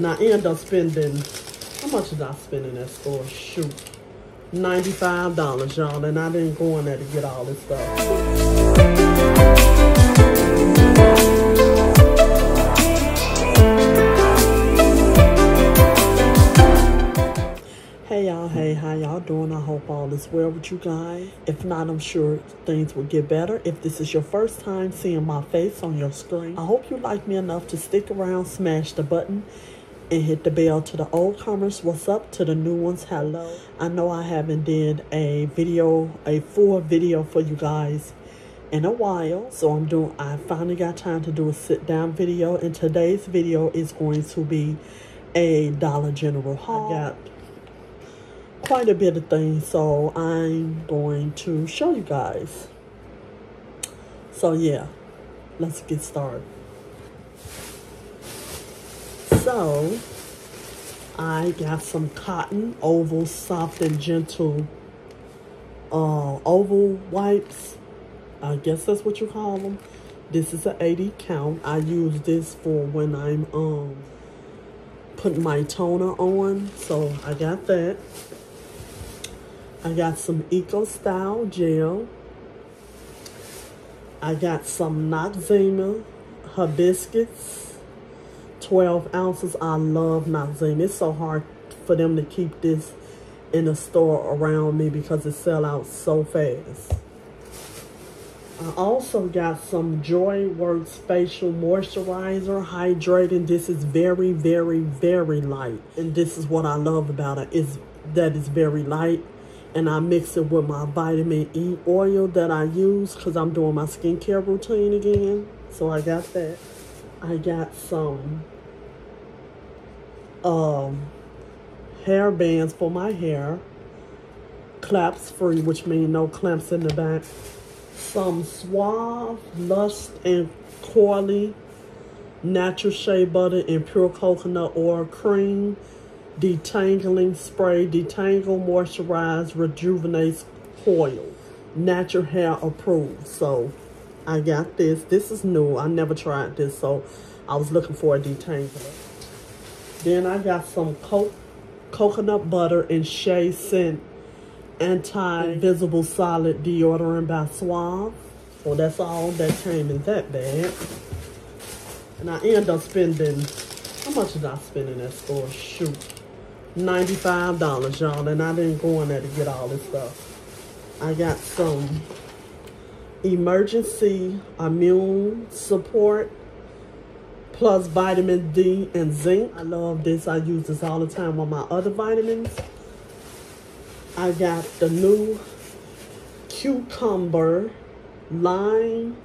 And I end up spending, how much did I spend in that store? Shoot, $95, y'all. And I didn't go in there to get all this stuff. Hey y'all, hey, how y'all doing? I hope all is well with you guys. If not, I'm sure things will get better. If this is your first time seeing my face on your screen, I hope you like me enough to stick around, smash the button, and hit the bell to the old comers. What's up to the new ones? Hello. I know I haven't did a video, a full video for you guys in a while. So I'm doing, I finally got time to do a sit down video. And today's video is going to be a Dollar General haul. I got quite a bit of things so I'm going to show you guys so yeah let's get started so I got some cotton oval soft and gentle uh, oval wipes. I guess that's what you call them. This is an 80 count. I use this for when I'm um putting my toner on. So I got that. I got some Eco Style Gel. I got some Noxzema Hibiscus. 12 ounces. I love Noxzema. It's so hard for them to keep this in the store around me because it sell out so fast. I also got some JoyWorks Facial Moisturizer Hydrating. This is very, very, very light. And this is what I love about it, is that it's very light and I mix it with my vitamin E oil that I use because I'm doing my skincare routine again. So I got that. I got some um, hair bands for my hair. Claps free, which means no clamps in the back. Some Suave, Lust, and Coily Natural Shea Butter and Pure Coconut Oil Cream detangling spray, detangle, moisturize, rejuvenates, coil. Natural hair approved. So I got this. This is new. I never tried this, so I was looking for a detangler. Then I got some co coconut butter and shea scent anti-visible solid deodorant by Suave. So that's all that came in that bag. And I end up spending, how much did I spend in that store? Shoot. $95, y'all. And I didn't go in there to get all this stuff. I got some Emergen-C immune support plus vitamin D and zinc. I love this. I use this all the time on my other vitamins. I got the new cucumber lime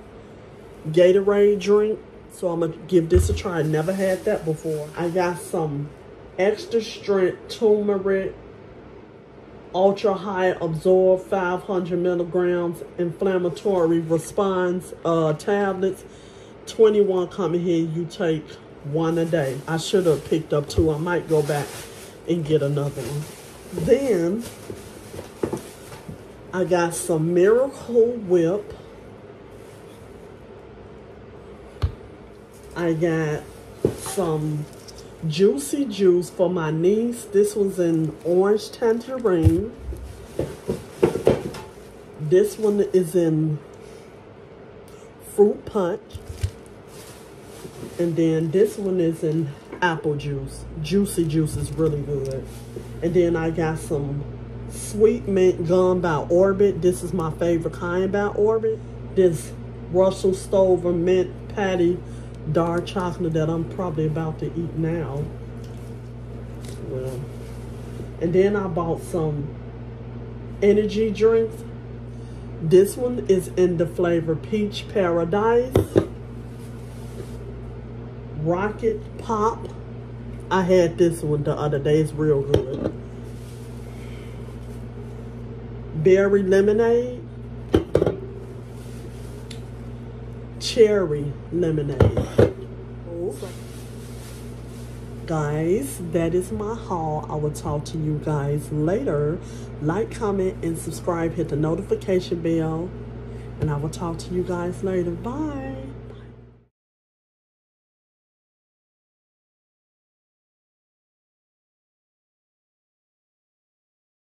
Gatorade drink. So I'm going to give this a try. I Never had that before. I got some extra strength turmeric, ultra high absorb 500 milligrams inflammatory response uh, tablets. 21 coming here, you take one a day. I should have picked up two. I might go back and get another one. Then I got some Miracle Whip. I got some Juicy Juice for my niece. This one's in Orange Tangerine. This one is in Fruit Punch. And then this one is in Apple Juice. Juicy Juice is really good. And then I got some Sweet Mint Gum by Orbit. This is my favorite kind by Orbit. This Russell Stover Mint Patty dark chocolate that I'm probably about to eat now. Well, and then I bought some energy drinks. This one is in the flavor Peach Paradise. Rocket Pop. I had this one the other day. It's real good. Berry Lemonade. Cherry lemonade. Guys, that is my haul. I will talk to you guys later. Like, comment, and subscribe. Hit the notification bell. And I will talk to you guys later. Bye.